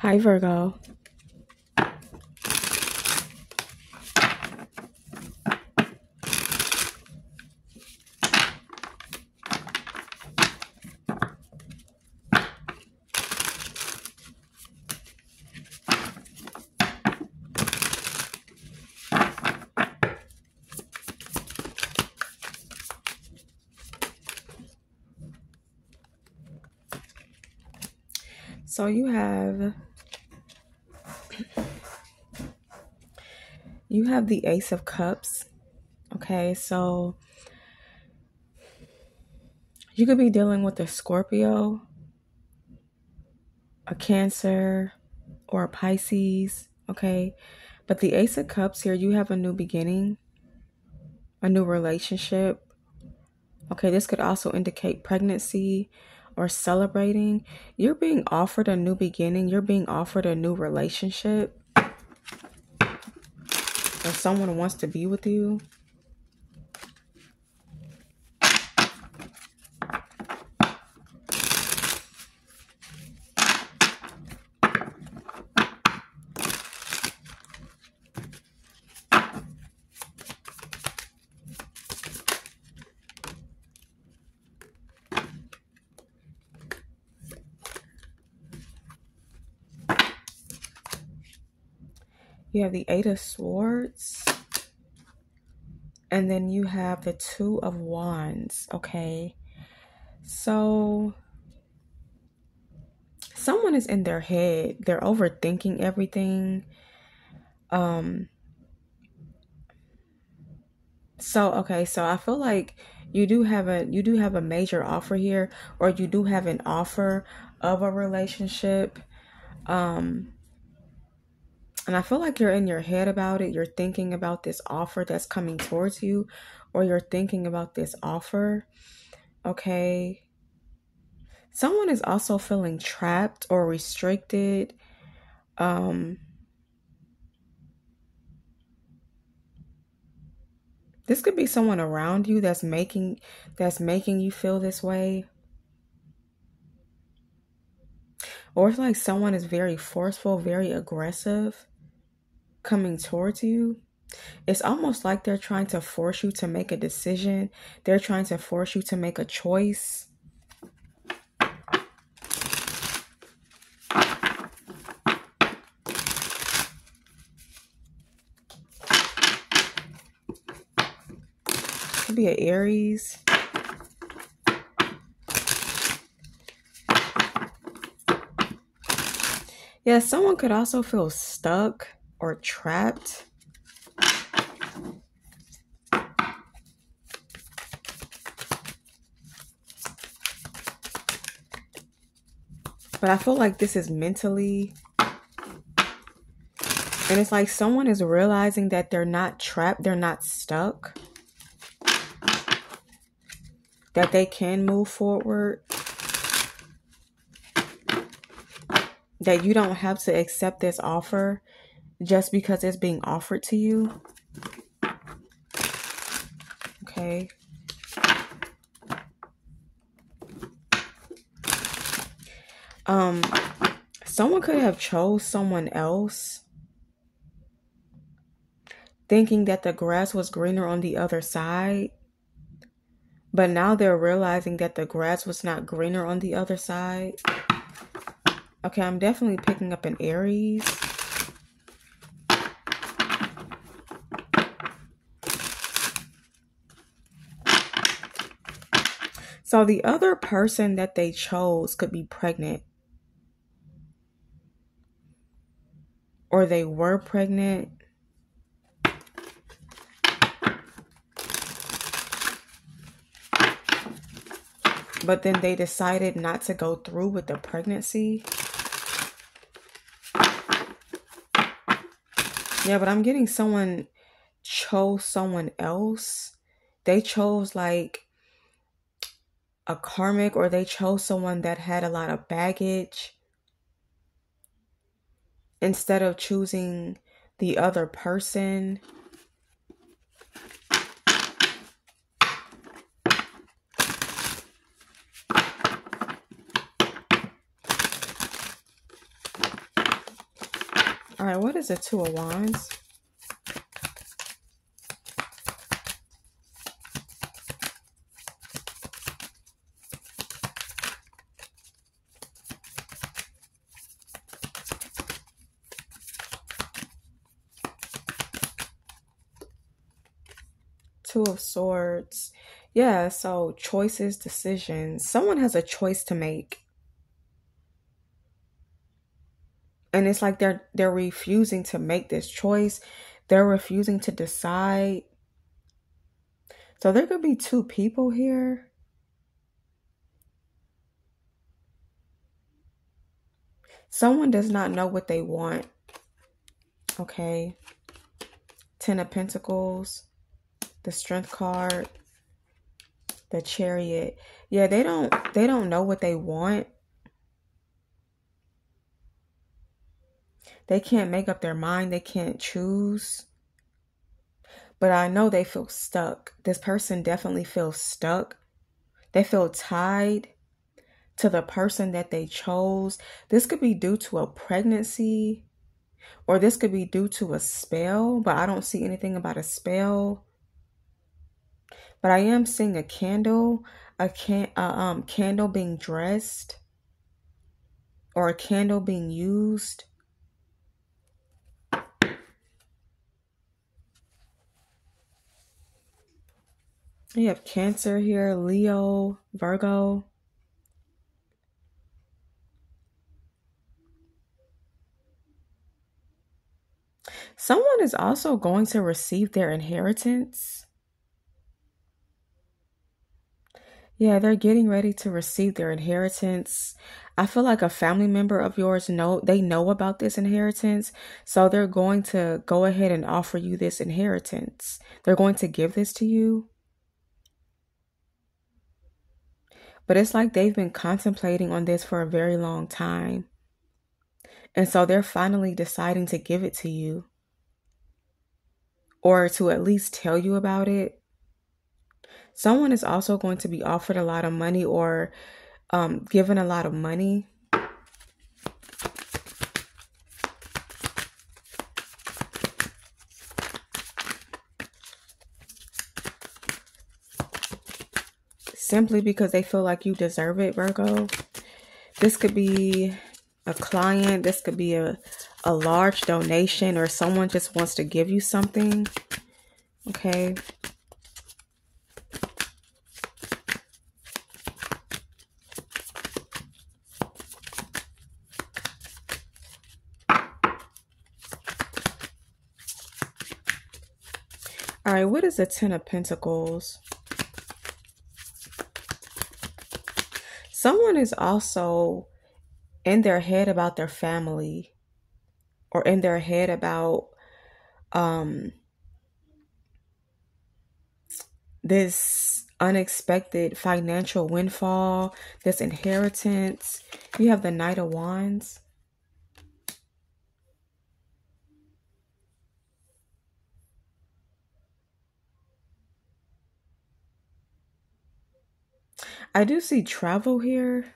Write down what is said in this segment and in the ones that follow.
Hi, Virgo. So you have you have the Ace of Cups. Okay, so you could be dealing with a Scorpio, a Cancer, or a Pisces. Okay, but the Ace of Cups here, you have a new beginning, a new relationship. Okay, this could also indicate pregnancy or celebrating. You're being offered a new beginning, you're being offered a new relationship or someone wants to be with you. You have the Eight of Swords. And then you have the Two of Wands. Okay. So someone is in their head. They're overthinking everything. Um so okay, so I feel like you do have a you do have a major offer here or you do have an offer of a relationship. Um and I feel like you're in your head about it. You're thinking about this offer that's coming towards you, or you're thinking about this offer. Okay. Someone is also feeling trapped or restricted. Um, this could be someone around you that's making that's making you feel this way or it's like someone is very forceful very aggressive coming towards you, it's almost like they're trying to force you to make a decision. They're trying to force you to make a choice. Could be an Aries. Yeah, someone could also feel stuck or trapped. But I feel like this is mentally. And it's like someone is realizing that they're not trapped, they're not stuck. That they can move forward. That you don't have to accept this offer just because it's being offered to you. Okay. Um someone could have chose someone else thinking that the grass was greener on the other side. But now they're realizing that the grass was not greener on the other side. Okay, I'm definitely picking up an Aries. So the other person that they chose could be pregnant. Or they were pregnant. But then they decided not to go through with the pregnancy. Yeah, but I'm getting someone chose someone else. They chose like a karmic or they chose someone that had a lot of baggage instead of choosing the other person. All right, what is the Two of Wands? Two of Swords. Yeah, so choices, decisions. Someone has a choice to make. And it's like they're they're refusing to make this choice. They're refusing to decide. So there could be two people here. Someone does not know what they want. Okay. Ten of Pentacles the strength card, the chariot. Yeah, they don't they don't know what they want. They can't make up their mind, they can't choose. But I know they feel stuck. This person definitely feels stuck. They feel tied to the person that they chose. This could be due to a pregnancy or this could be due to a spell, but I don't see anything about a spell but I am seeing a candle, a can, um, candle being dressed, or a candle being used. You have Cancer here, Leo, Virgo. Someone is also going to receive their inheritance. Yeah, they're getting ready to receive their inheritance. I feel like a family member of yours know they know about this inheritance, so they're going to go ahead and offer you this inheritance. They're going to give this to you. But it's like they've been contemplating on this for a very long time. And so they're finally deciding to give it to you or to at least tell you about it someone is also going to be offered a lot of money or um, given a lot of money. Simply because they feel like you deserve it, Virgo. This could be a client. This could be a, a large donation or someone just wants to give you something. Okay. All what is the Ten of Pentacles? Someone is also in their head about their family or in their head about um this unexpected financial windfall, this inheritance. You have the Knight of Wands. I do see travel here.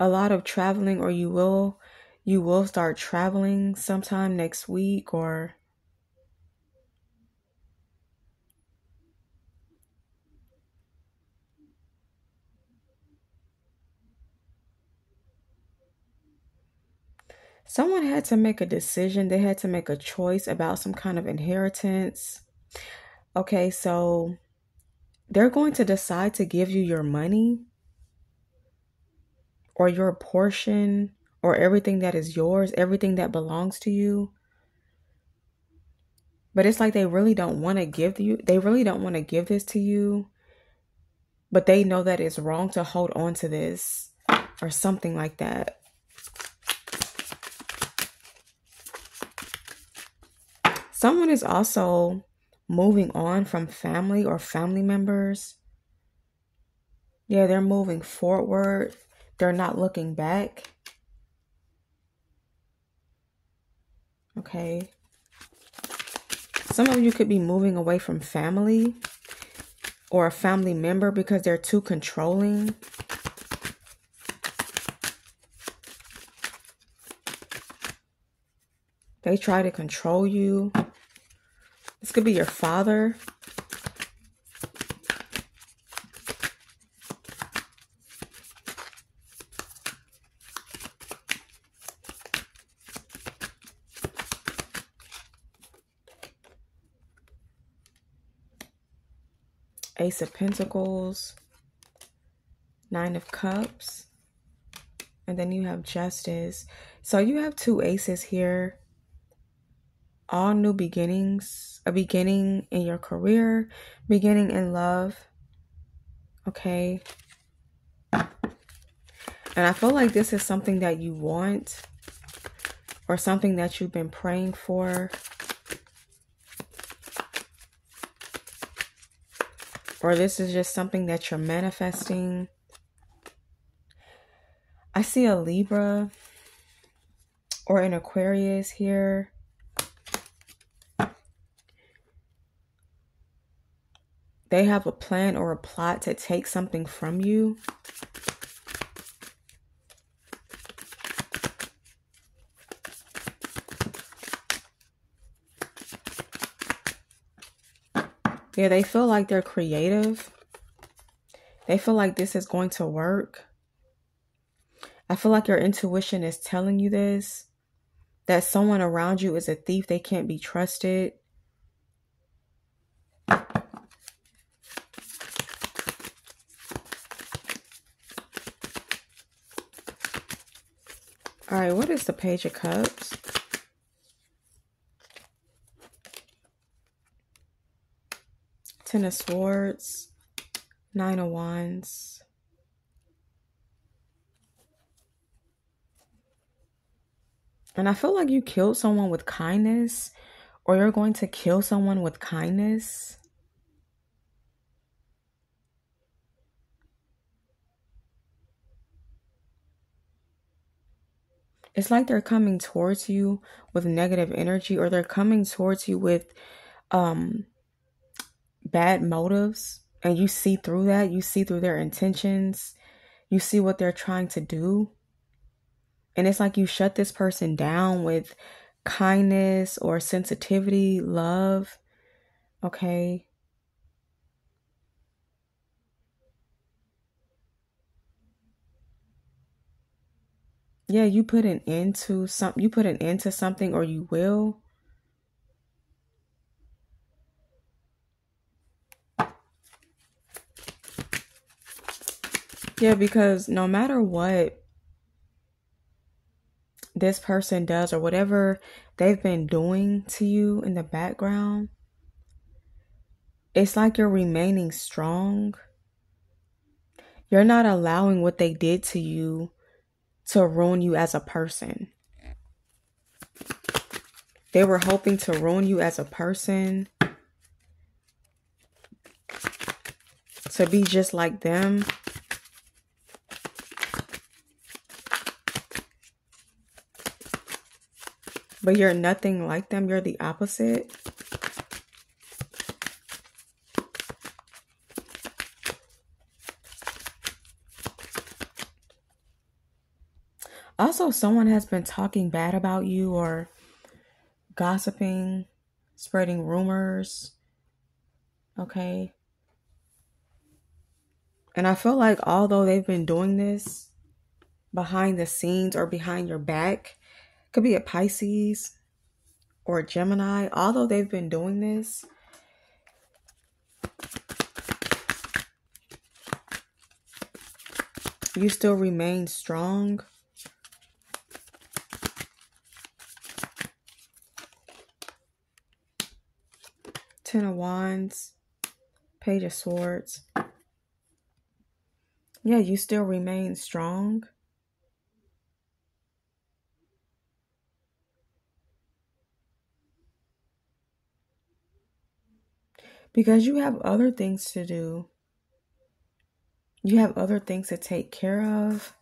A lot of traveling or you will you will start traveling sometime next week or Someone had to make a decision. They had to make a choice about some kind of inheritance. Okay, so they're going to decide to give you your money or your portion or everything that is yours, everything that belongs to you. But it's like they really don't want to give you, they really don't want to give this to you, but they know that it's wrong to hold on to this or something like that. Someone is also moving on from family or family members. Yeah, they're moving forward. They're not looking back. Okay. Some of you could be moving away from family or a family member because they're too controlling. They try to control you. Could be your father. Ace of Pentacles, Nine of Cups, and then you have Justice. So you have two aces here. All new beginnings, a beginning in your career, beginning in love. Okay. And I feel like this is something that you want or something that you've been praying for. or this is just something that you're manifesting. I see a Libra or an Aquarius here. They have a plan or a plot to take something from you. Yeah, they feel like they're creative. They feel like this is going to work. I feel like your intuition is telling you this that someone around you is a thief, they can't be trusted. Right, what is the Page of Cups? Ten of Swords, Nine of Wands. And I feel like you killed someone with kindness, or you're going to kill someone with kindness. It's like they're coming towards you with negative energy, or they're coming towards you with um bad motives and you see through that, you see through their intentions, you see what they're trying to do. And it's like you shut this person down with kindness or sensitivity, love. Okay. Yeah, you put an end to some you put an end to something or you will. Yeah, because no matter what this person does or whatever they've been doing to you in the background, it's like you're remaining strong. You're not allowing what they did to you to ruin you as a person. They were hoping to ruin you as a person, to be just like them. but you're nothing like them. You're the opposite. Also, someone has been talking bad about you or gossiping, spreading rumors. Okay. And I feel like although they've been doing this behind the scenes or behind your back, could be a Pisces or a Gemini. Although they've been doing this, you still remain strong. Ten of Wands, Page of Swords. Yeah, you still remain strong. because you have other things to do. You have other things to take care of.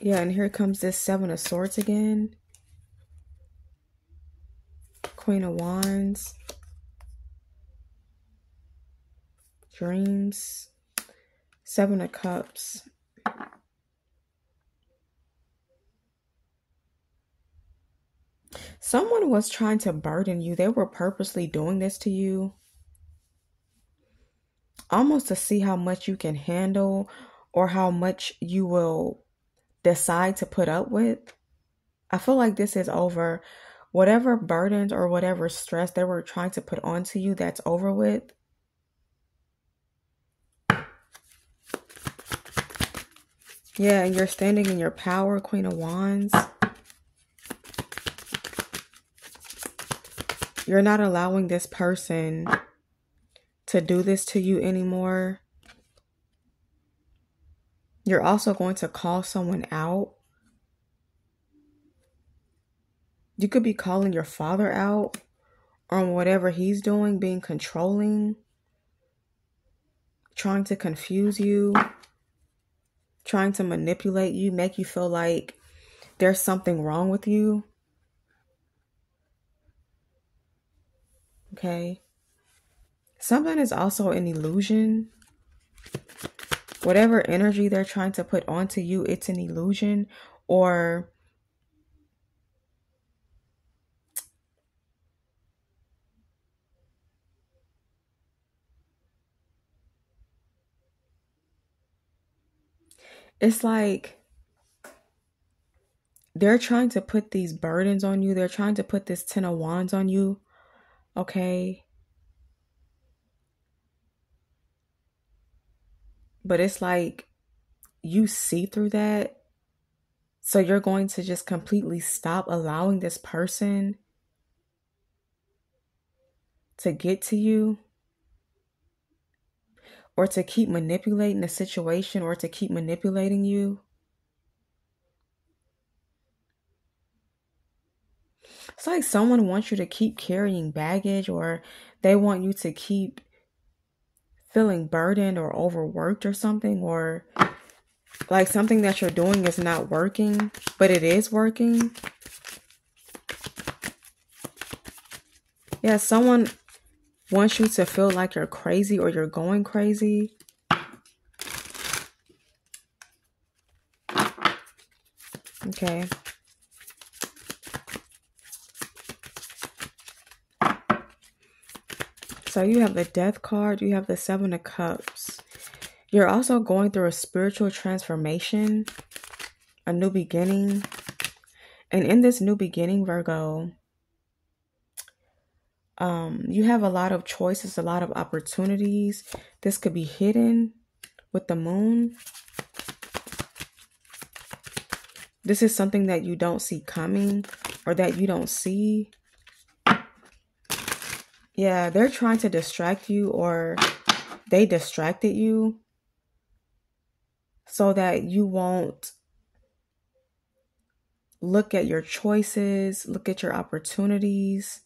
Yeah, and here comes this Seven of Swords again. Queen of Wands. Dreams. Seven of Cups. Someone was trying to burden you. They were purposely doing this to you. Almost to see how much you can handle or how much you will decide to put up with. I feel like this is over. Whatever burdens or whatever stress they were trying to put onto you, that's over with. Yeah, and you're standing in your power, Queen of Wands. You're not allowing this person to do this to you anymore. You're also going to call someone out. You could be calling your father out on whatever he's doing, being controlling, trying to confuse you trying to manipulate you, make you feel like there's something wrong with you. Okay. Something is also an illusion. Whatever energy they're trying to put onto you, it's an illusion or it's like they're trying to put these burdens on you. They're trying to put this Ten of Wands on you. Okay. But it's like you see through that. So you're going to just completely stop allowing this person to get to you or to keep manipulating the situation or to keep manipulating you. It's like someone wants you to keep carrying baggage or they want you to keep feeling burdened or overworked or something or like something that you're doing is not working, but it is working. Yeah, someone wants you to feel like you're crazy or you're going crazy. Okay. So you have the death card, you have the seven of cups. You're also going through a spiritual transformation, a new beginning. And in this new beginning, Virgo, um, you have a lot of choices, a lot of opportunities. This could be hidden with the moon. This is something that you don't see coming or that you don't see. Yeah, they're trying to distract you or they distracted you so that you won't look at your choices, look at your opportunities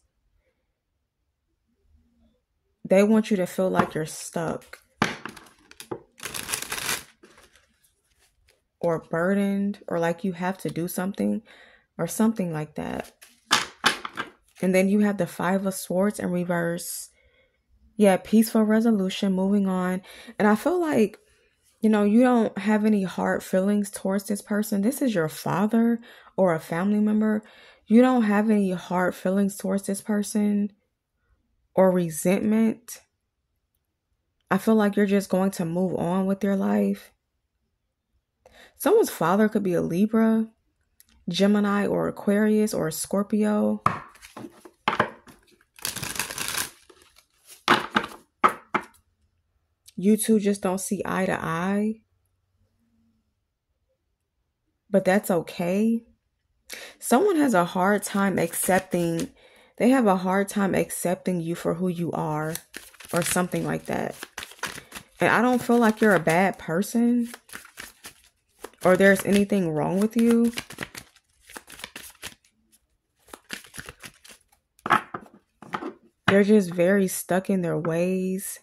they want you to feel like you're stuck or burdened or like you have to do something or something like that. And then you have the Five of Swords in reverse. Yeah, peaceful resolution, moving on. And I feel like, you know, you don't have any hard feelings towards this person. This is your father or a family member. You don't have any hard feelings towards this person or resentment, I feel like you're just going to move on with your life. Someone's father could be a Libra, Gemini, or Aquarius, or a Scorpio. You two just don't see eye to eye. But that's okay. Someone has a hard time accepting they have a hard time accepting you for who you are or something like that. And I don't feel like you're a bad person or there's anything wrong with you. They're just very stuck in their ways.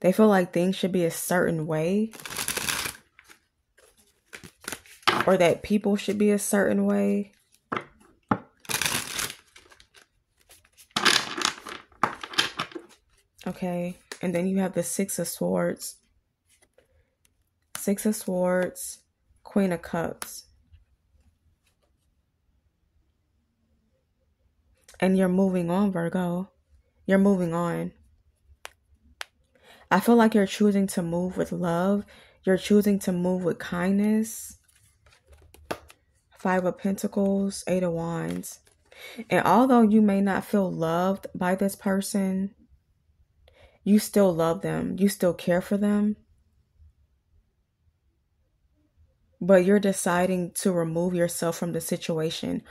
They feel like things should be a certain way. Or that people should be a certain way. Okay. And then you have the Six of Swords. Six of Swords, Queen of Cups. And you're moving on, Virgo. You're moving on. I feel like you're choosing to move with love. You're choosing to move with kindness. Five of Pentacles, Eight of Wands. And although you may not feel loved by this person, you still love them. You still care for them. But you're deciding to remove yourself from the situation,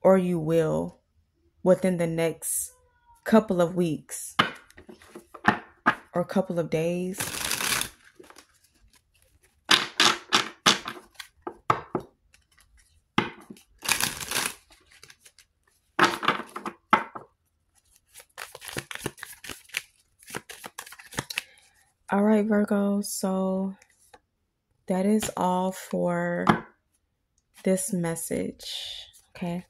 or you will within the next couple of weeks or couple of days. Virgo. So that is all for this message. Okay.